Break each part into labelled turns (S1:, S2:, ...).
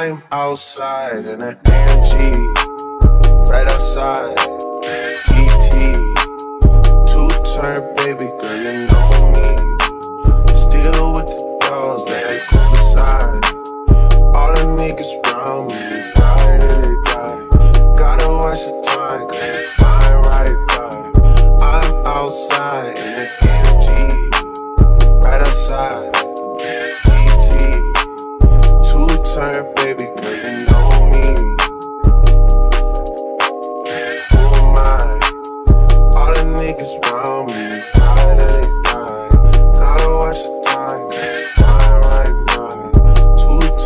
S1: I'm outside in an AMG,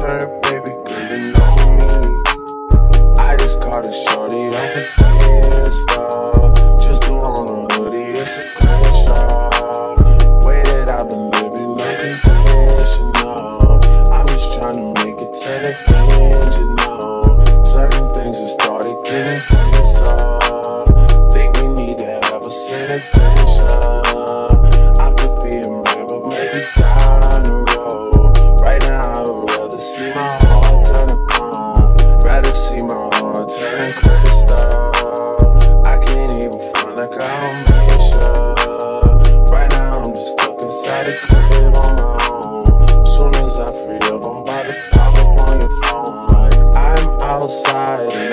S1: turn, baby, good to. I just caught a shorty. Just a hoodie, a. Way that I've been living, nothing. I'm just make it to the. Certain things started kind of. Think we need to have a side.